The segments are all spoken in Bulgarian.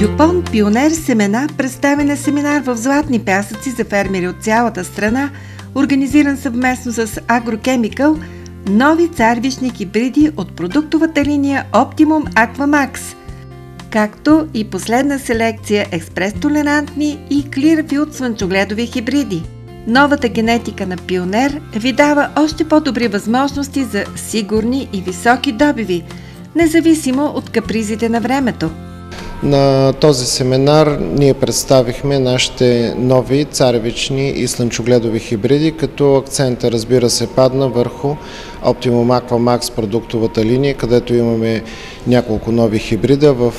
Дюпон Пионер Семена представя на семинар в Златни пясъци за фермери от цялата страна, организиран съвместно с Агрокемикъл, нови царвишни хибриди от продуктовата линия Optimum Aquamax, както и последна селекция експрес-толерантни и Clearfield слънчогледови хибриди. Новата генетика на Пионер ви дава още по-добри възможности за сигурни и високи добиви, независимо от капризите на времето – на този семинар ние представихме нашите нови царевични и слънчогледови хибриди, като акцента разбира се падна върху Optimum Aqua Max продуктовата линия, където имаме няколко нови хибрида в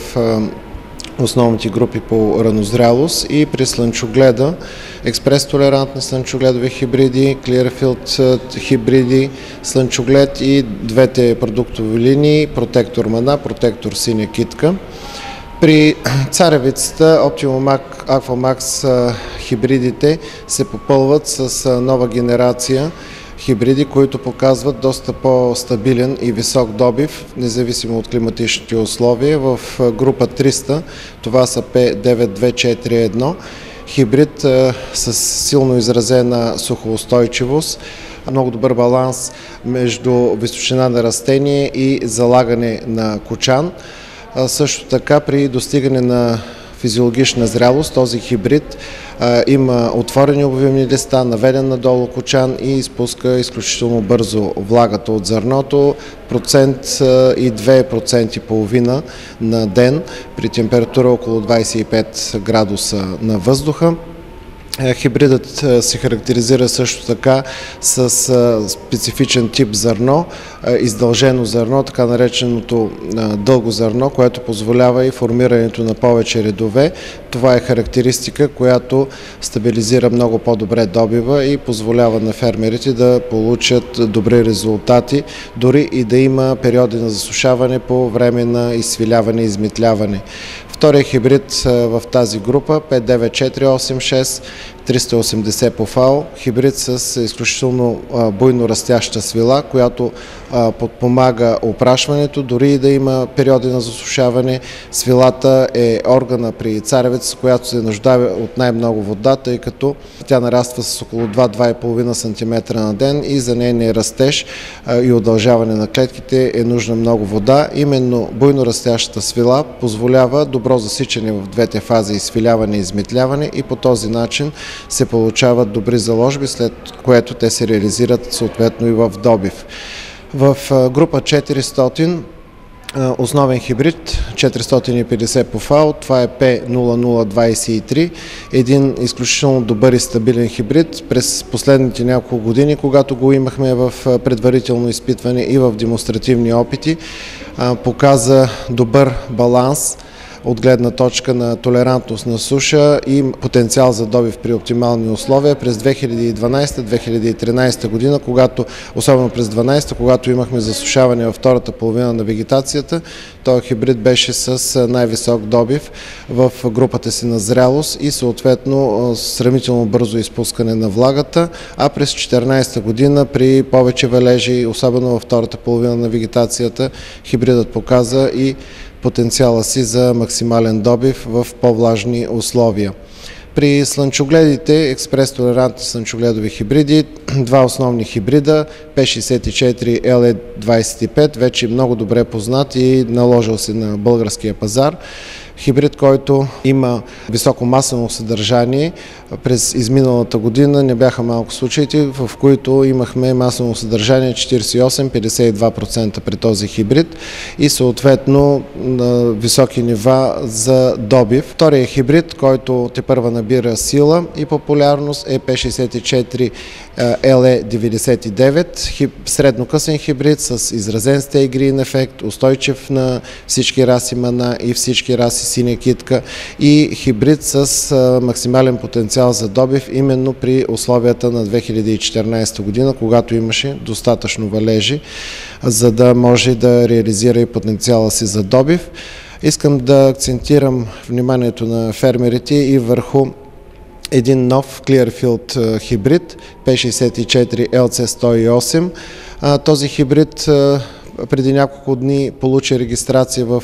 основните групи по ранозрялост и при слънчогледа експрес толерантни слънчогледови хибриди, Clearfield хибриди, слънчоглед и двете продуктови линии, протектор мана, протектор синя китка. При царевицата Optimum Aquamax хибридите се попълват с нова генерация хибриди, които показват доста по-стабилен и висок добив, независимо от климатичните условия. В група 300 това са P9241, хибрид с силно изразена сухоустойчивост, много добър баланс между височина на растение и залагане на кочан. Също така при достигане на физиологична зрялост този хибрид има отворени обвивни листа, наведен надолу кочан и изпуска изключително бързо влагата от зърното, процент и 2% и половина на ден при температура около 25 градуса на въздуха. Е, хибридът е, се характеризира също така с е, специфичен тип зърно, издължено зърно, така нареченото дълго зърно, което позволява и формирането на повече редове. Това е характеристика, която стабилизира много по-добре добива и позволява на фермерите да получат добри резултати, дори и да има периоди на засушаване по време на изсвиляване и изметляване. Втория хибрид в тази група 59486 380 по фал, хибрид с изключително буйно растяща свила, която подпомага опрашването, дори и да има периоди на засушаване. Свилата е органа при царевец, която се нуждае от най-много вода, тъй като тя нараства с около 2-2,5 см на ден и за нейния растеж и удължаване на клетките е нужна много вода. Именно буйно растящата свила позволява добро засичане в двете фази изфиляване и изметляване и по този начин се получават добри заложби, след което те се реализират съответно и в добив. В група 400 основен хибрид 450 по ФАО, това е P0023, един изключително добър и стабилен хибрид през последните няколко години, когато го имахме в предварително изпитване и в демонстративни опити, показа добър баланс от гледна точка на толерантност на суша и потенциал за добив при оптимални условия през 2012-2013 година, когато, особено през 2012, когато имахме засушаване във втората половина на вегетацията, този хибрид беше с най-висок добив в групата си на зрялост и съответно сравнително бързо изпускане на влагата, а през 2014 година при повече валежи, особено във втората половина на вегетацията, хибридът показа и потенциала си за максимален добив в по-влажни условия. При слънчогледите, експрес-толерантни слънчогледови хибриди, два основни хибрида, P64 LE25, вече много добре познат и наложил се на българския пазар хибрид, който има високо масово съдържание. През изминалата година не бяха малко случаите, в които имахме масово съдържание 48-52% при този хибрид и съответно на високи нива за добив. Втория хибрид, който те първа набира сила и популярност е P64 LE99, среднокъсен хибрид с изразен стейгрин ефект, устойчив на всички раси мана и всички раси синя китка и хибрид с максимален потенциал за добив именно при условията на 2014 година, когато имаше достатъчно валежи, за да може да реализира и потенциала си за добив. Искам да акцентирам вниманието на фермерите и върху един нов Clearfield хибрид P64 LC108. Този хибрид преди няколко дни получи регистрация в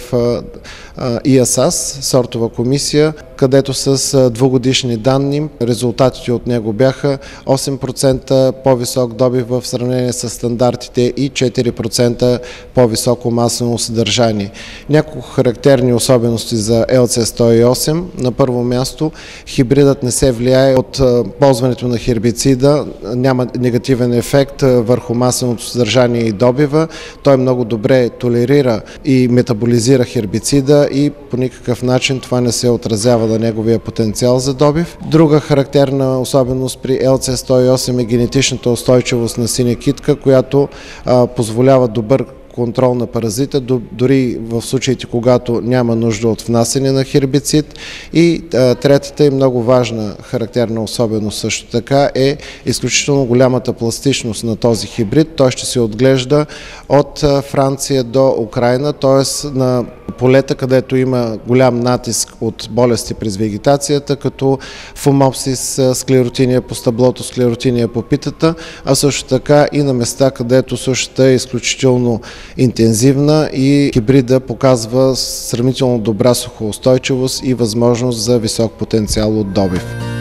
ИАСАС, сортова комисия, където с двугодишни данни резултатите от него бяха 8% по-висок добив в сравнение с стандартите и 4% по-високо маслено съдържание. Няколко характерни особености за LC108. На първо място хибридът не се влияе от ползването на хербицида, няма негативен ефект върху масленото съдържание и добива. Той много добре толерира и метаболизира хербицида и по никакъв начин това не се отразява на неговия потенциал за добив. Друга характерна особеност при LC108 е генетичната устойчивост на синя китка, която а, позволява добър контрол на паразита, дори в случаите, когато няма нужда от внасене на хербицид. И а, третата и много важна характерна особеност също така е изключително голямата пластичност на този хибрид. Той ще се отглежда от Франция до Украина, т.е. на полета, където има голям натиск от болести през вегетацията, като фумопсис, склеротиния по стъблото, склеротиния по питата, а също така и на места, където сушата е изключително интензивна и хибрида показва сравнително добра сухоустойчивост и възможност за висок потенциал от добив.